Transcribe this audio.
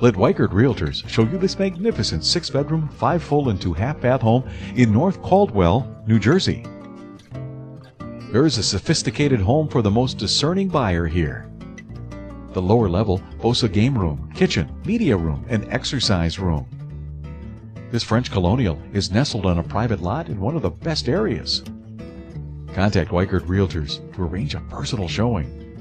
Let Weichert Realtors show you this magnificent six bedroom, five full, and two half bath home in North Caldwell, New Jersey. There is a sophisticated home for the most discerning buyer here. The lower level boasts a game room, kitchen, media room, and exercise room. This French colonial is nestled on a private lot in one of the best areas. Contact Weichert Realtors to arrange a personal showing.